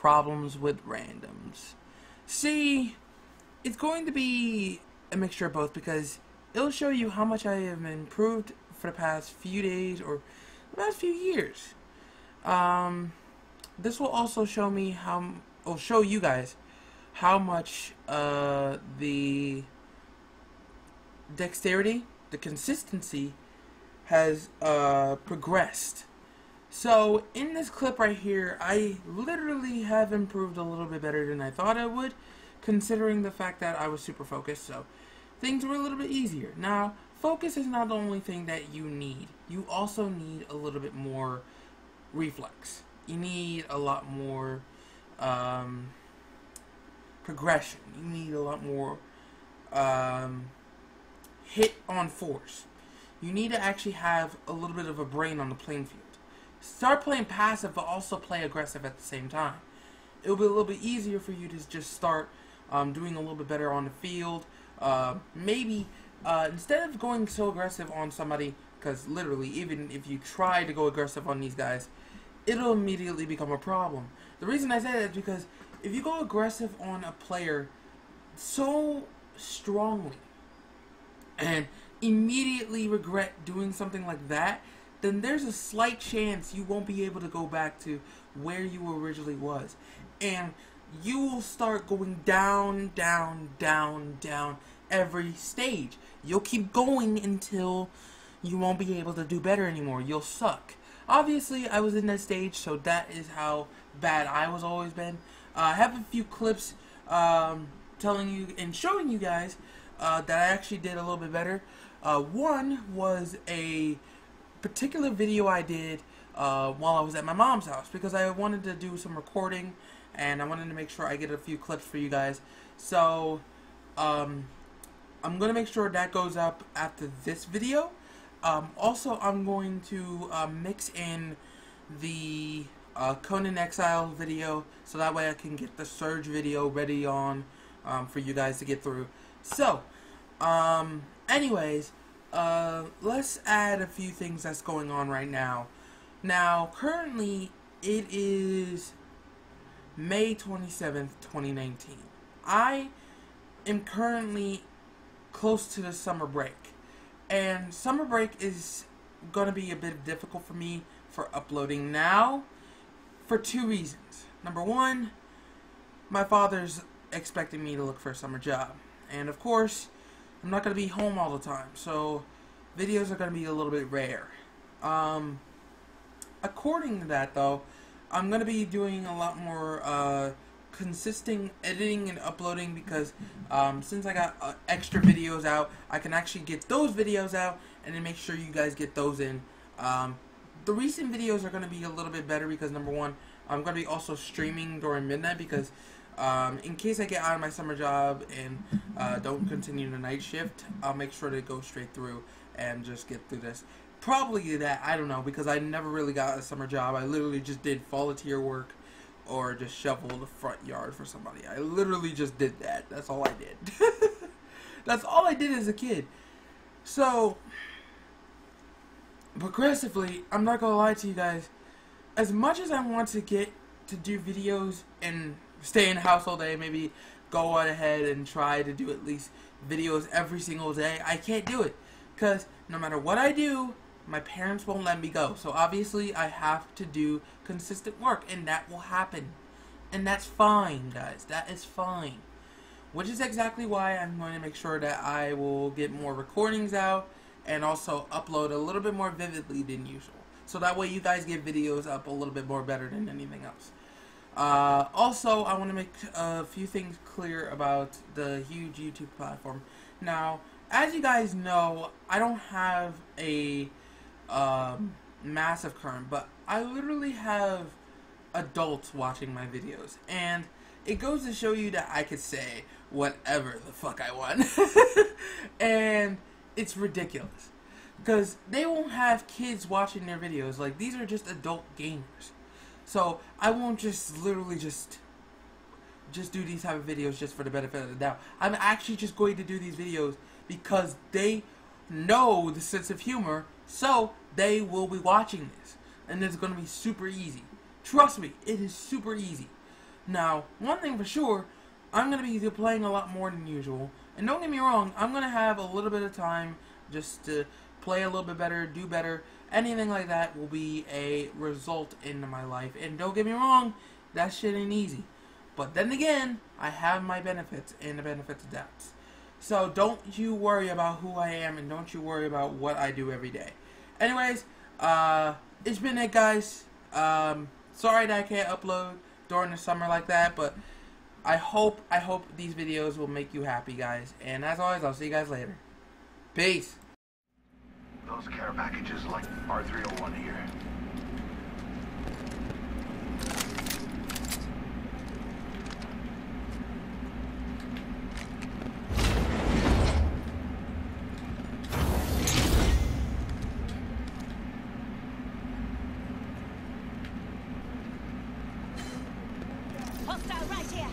problems with randoms. See, it's going to be a mixture of both because it'll show you how much I have improved for the past few days or the past few years. Um, this will also show me how, will show you guys how much uh, the dexterity, the consistency has uh, progressed. So in this clip right here, I literally have improved a little bit better than I thought I would, considering the fact that I was super focused. So things were a little bit easier. Now, focus is not the only thing that you need. You also need a little bit more reflex. You need a lot more um, progression. You need a lot more um, hit on force. You need to actually have a little bit of a brain on the playing field. Start playing passive, but also play aggressive at the same time. It will be a little bit easier for you to just start um, doing a little bit better on the field. Uh, maybe uh, instead of going so aggressive on somebody, because literally, even if you try to go aggressive on these guys, it'll immediately become a problem. The reason I say that is because if you go aggressive on a player so strongly and immediately regret doing something like that, then there's a slight chance you won't be able to go back to where you originally was. And you will start going down, down, down, down every stage. You'll keep going until you won't be able to do better anymore. You'll suck. Obviously, I was in that stage, so that is how bad I was always been. Uh, I have a few clips um, telling you and showing you guys uh, that I actually did a little bit better. Uh, one was a particular video I did uh, while I was at my mom's house because I wanted to do some recording and I wanted to make sure I get a few clips for you guys. So um, I'm going to make sure that goes up after this video. Um, also, I'm going to uh, mix in the uh, Conan Exile video so that way I can get the Surge video ready on um, for you guys to get through. So, um, anyways, uh, let's add a few things that's going on right now. Now, currently, it is May 27th, 2019. I am currently close to the summer break. And summer break is going to be a bit difficult for me for uploading now for two reasons. Number one, my father's expecting me to look for a summer job. And of course, I'm not going to be home all the time, so videos are going to be a little bit rare. Um, according to that, though, I'm going to be doing a lot more uh, consistent editing and uploading because um, since I got uh, extra videos out, I can actually get those videos out and then make sure you guys get those in. Um, the recent videos are going to be a little bit better because number one, I'm going to be also streaming during midnight because um, in case I get out of my summer job and uh, don't continue the night shift, I'll make sure to go straight through and just get through this. Probably that, I don't know, because I never really got a summer job. I literally just did volunteer work or just shovel the front yard for somebody. I literally just did that. That's all I did. That's all I did as a kid. So, progressively, I'm not gonna lie to you guys, as much as I want to get to do videos and stay in the house all day, maybe go on ahead and try to do at least videos every single day. I can't do it because no matter what I do, my parents won't let me go. So obviously, I have to do consistent work, and that will happen. And that's fine, guys. That is fine. Which is exactly why I'm going to make sure that I will get more recordings out and also upload a little bit more vividly than usual. So that way you guys get videos up a little bit more better than anything else. Uh, also, I want to make a few things clear about the huge YouTube platform. Now, as you guys know, I don't have a um, massive current, but I literally have adults watching my videos, and it goes to show you that I could say whatever the fuck I want, and it's ridiculous because they won't have kids watching their videos. Like these are just adult gamers. So I won't just literally just just do these type of videos just for the benefit of the doubt. I'm actually just going to do these videos because they know the sense of humor, so they will be watching this. And it's going to be super easy. Trust me, it is super easy. Now, one thing for sure, I'm going to be playing a lot more than usual. And don't get me wrong, I'm going to have a little bit of time just to play a little bit better, do better. Anything like that will be a result in my life. And don't get me wrong, that shit ain't easy. But then again, I have my benefits and the benefits of doubts. So don't you worry about who I am and don't you worry about what I do every day. Anyways, uh, it's been it, guys. Um, sorry that I can't upload during the summer like that, but I hope I hope these videos will make you happy, guys. And as always, I'll see you guys later. Peace. Those care packages like R301 here. Hostile right here.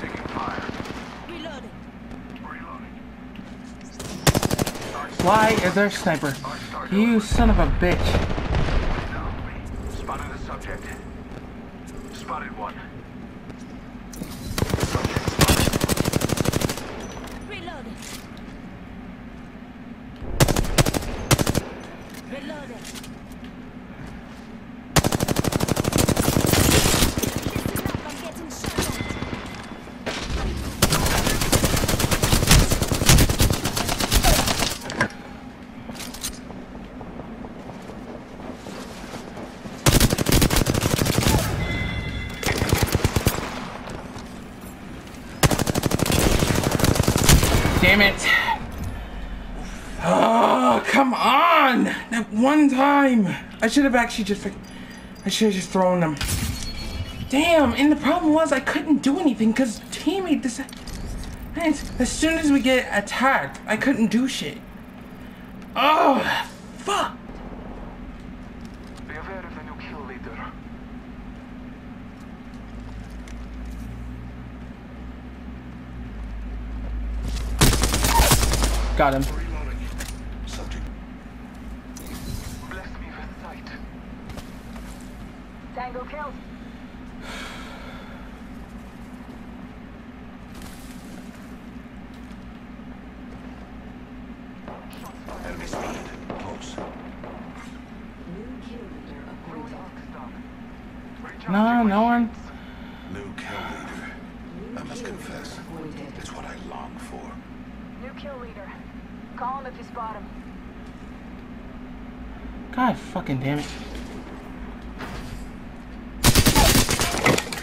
Taking fire. Reloading. Reloading. Why is there sniper? You son of a bitch. Down. Spotted a subject. Spotted one. Subject spotted. Reloading. Reloading. Listen up, I'm getting shot at. Damn it. Oh, come on! That one time! I should have actually just... I should have just thrown them. Damn, and the problem was I couldn't do anything because teammate this... Man, as soon as we get attacked, I couldn't do shit. Oh, fuck! Be of the new kill leader. Got him. Reloading. Subject. Bless me with sight. Tango killed. Enemy spotted. Close. No, no one. New kill leader. I must confess, it's what I long for. New kill leader. Call him if you spot him. God fucking damn it.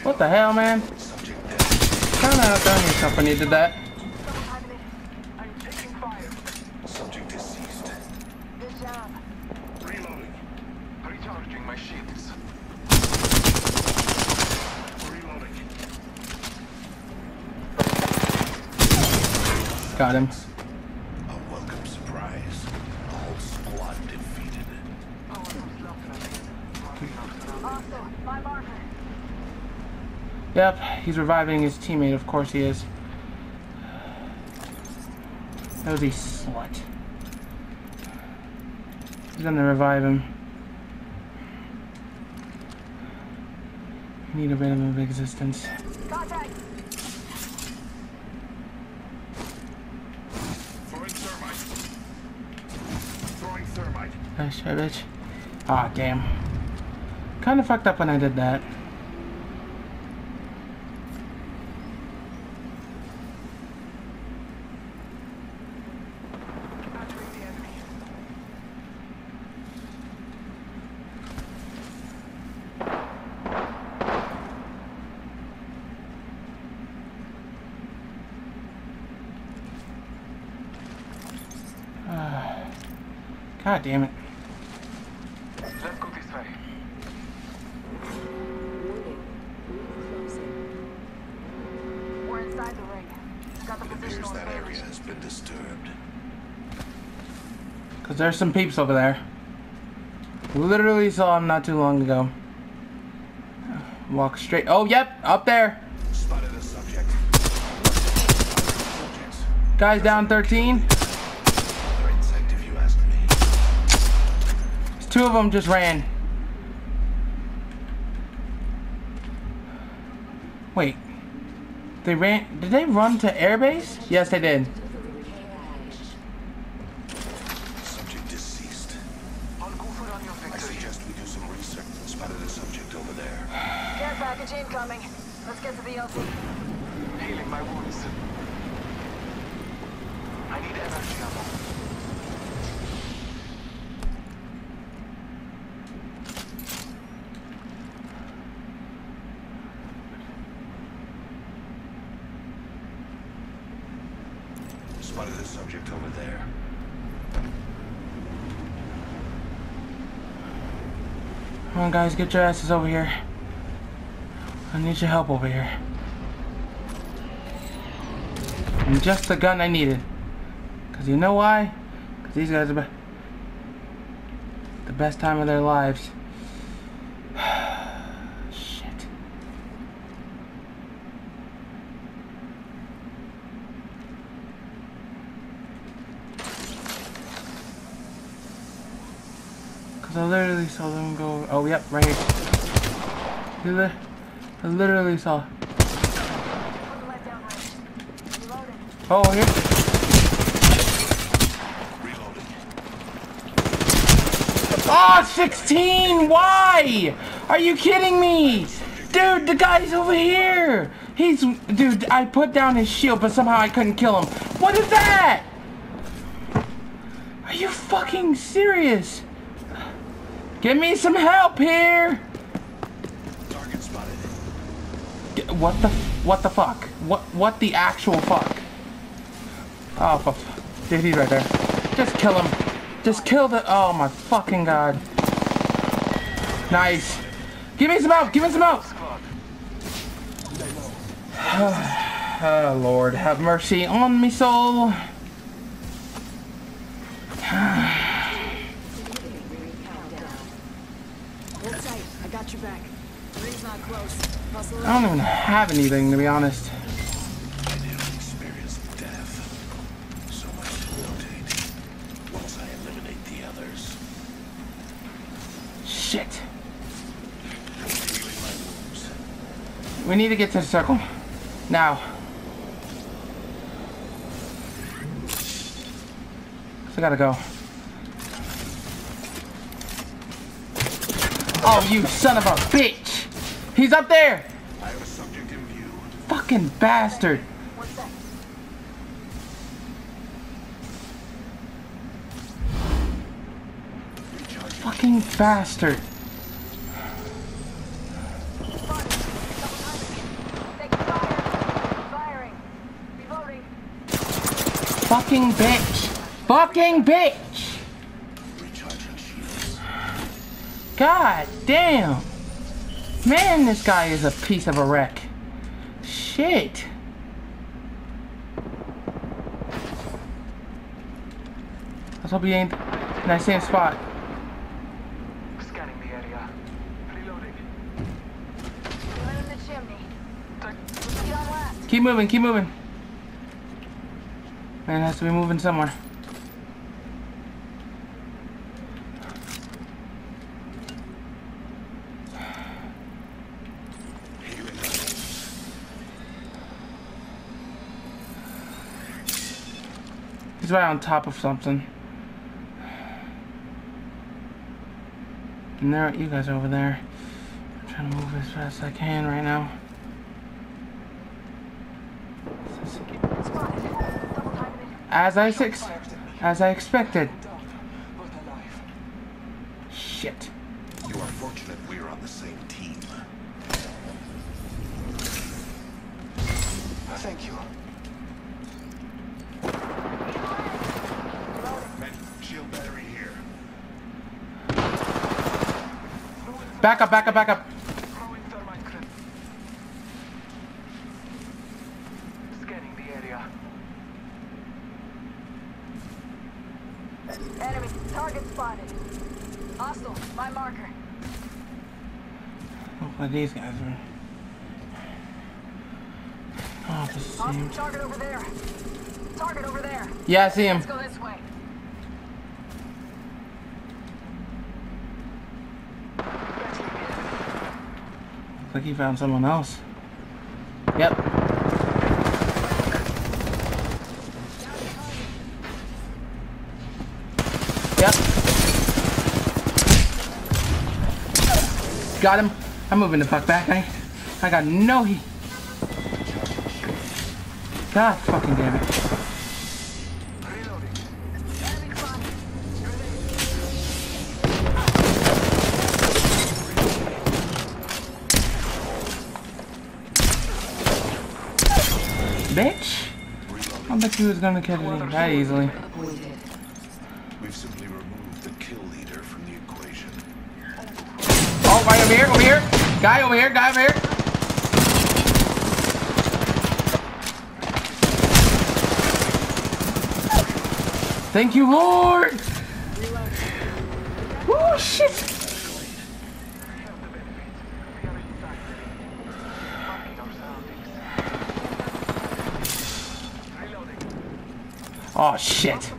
What the hell, man? Subject dead. Kinda outdone yourself when you did that. I'm taking fire. Subject deceased. Good job. Reloading. Recharging my shields. Reloading. Got him. A welcome surprise. A whole squad defeated. Awesome. My marker. Yep, he's reviving his teammate, of course he is. That was a slut. He's gonna revive him. Need a rhythm of existence. Throwing thermite. Throwing thermite. Bitch. Ah, damn. Kinda fucked up when I did that. God damn it. Let's go this way. We're inside the ring. Got the It appears that area has been disturbed. Because there's some peeps over there. Literally saw him not too long ago. Walk straight. Oh, yep, up there. Spotted a subject. Subjects. Guys down 13. Two of them just ran. Wait. They ran. Did they run to airbase? Yes, they did. Subject deceased. On go for on your I suggest we do some research. In spotted a subject over there. Care package incoming. Let's get to the LT. Healing my wounds. I need energy ammo. Spotted a subject over there. Come on, guys, get your asses over here. I need your help over here. And just the gun I needed. Cause you know why? Cause these guys are the best time of their lives. Shit. Cause I literally saw them go. Oh, yep, right here. I literally saw. Oh, here. Reloading. Oh, 16! Why? Are you kidding me? Dude, the guy's over here. He's, dude, I put down his shield, but somehow I couldn't kill him. What is that? Are you fucking serious? Give me some help here. Target spotted. G- What the, what the fuck? What, what the actual fuck? Oh, for f- dude, he's right there. Just kill him. Just kill the, oh my fucking god. Nice. Give me some help, give me some help. Oh, Lord, have mercy on me soul. Hold tight. I got your back. Ring's not close. Hustle I don't even have anything, to be honest. Shit. We need to get to the circle. Now. I gotta go. Oh, you son of a bitch! He's up there! I have a subject in view. Fucking bastard! Fucking bastard! Taking fire. Firing. Reloading. Fucking bitch! Fucking bitch! God damn! Man, this guy is a piece of a wreck. Shit. Let's hope he ain't in that same spot. Scanning the area. Reloading. One in the chimney. Take Let's get on last. Keep moving, keep moving. Man has to be moving somewhere. He's right on top of something. And there, you guys are over there. I'm trying to move as fast as I can right now. Spotted. Double timing it. As I six, as I expected. down. But alive. Shit. You are fortunate we are on the same team. Thank you. Men, shield battery here. Back up, back up, back up. Throwing thermite. Scanning the area. Enemy. Target spotted. Hostile. My marker. Hopefully these guys are. Oh, this is Hostile target over there. Target over there. Yeah, I see him. Let's go this way. Looks like he found someone else. Yep. Yep. Got him. I'm moving the fuck back. I, I got no heat. God fucking damn it. Bitch. I bet you was gonna kill me that easily. We've simply removed the kill leader from the equation. Oh, right over here, over here. Guy over here, guy over here. Thank you, Lord. Oh, shit. Oh, shit.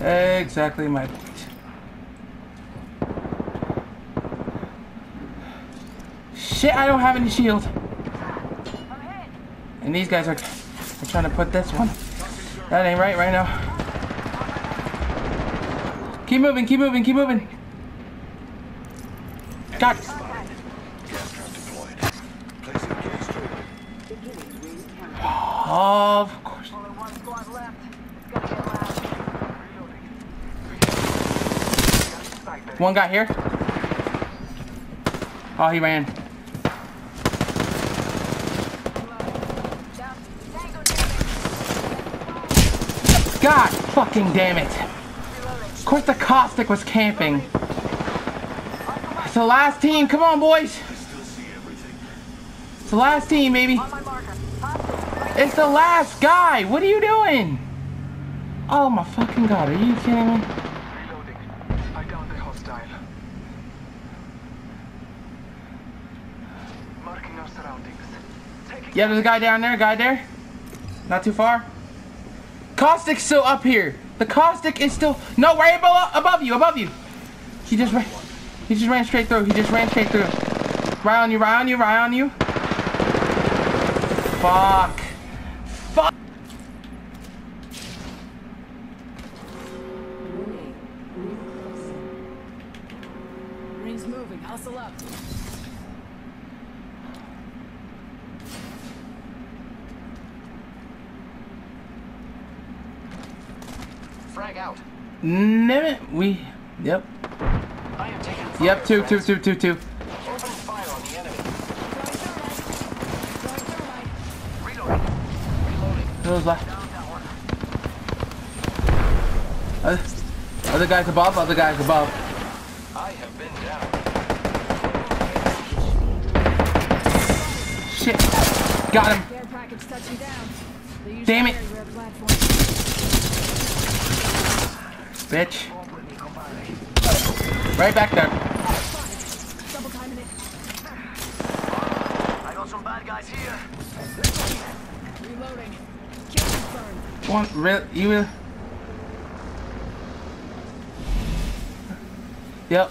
Exactly my point. Shit, I don't have any shield. And these guys are, are trying to put this one. That ain't right right now. Keep moving, keep moving, keep moving. Gas trailer. Of course. One guy here. Oh, he ran. God fucking damn it. Of course the caustic was camping. It's the last team. Come on, boys. It's the last team, baby. It's the last guy. What are you doing? Oh my fucking god. Are you kidding me? Yeah, there's a guy down there. Guy there. Not too far. Caustic's still up here. The caustic is still no right above, above you. Above you. He just ran. He just ran straight through. He just ran straight through. Right on you. Right on you. Right on you. Fuck. Fuck. Ring's moving. Hustle up. frag out. No, we. Yep. Yep. Two. Two. Two. Two. Two. Those left. Other, other guys above. Other guys above. I have been down. Shit. Got him. Damn it. Bitch. Right back there. Double timing it. I got some bad guys here. Reloading. Kill confirmed. One. Real. You will. Yep.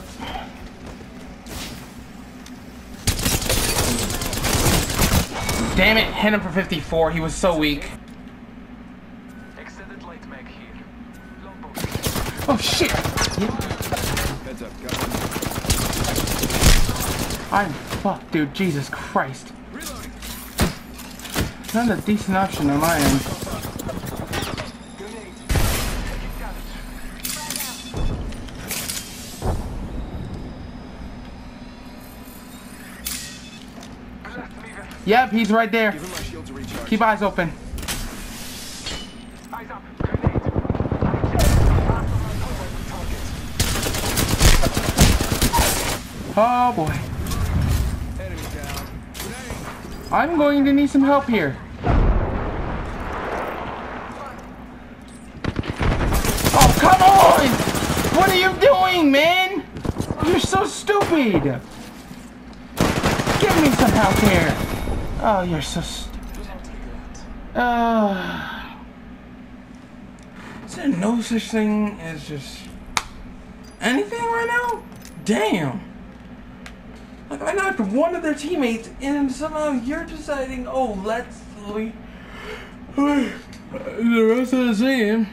Damn it, hit him for 54. He was so weak. Extended light mag here. Oh shit! I'm fucked, dude. Jesus Christ. Not a decent option on my end. Yep, he's right there. Keep eyes open. Oh boy. I'm going to need some help here. Oh, come on! What are you doing, man? You're so stupid. Give me some help here. Oh, you're so stupid. Uh, Is there no such thing as just anything right now? Damn. Like I knocked one of their teammates, and somehow you're deciding, oh, let's leave the rest of the team.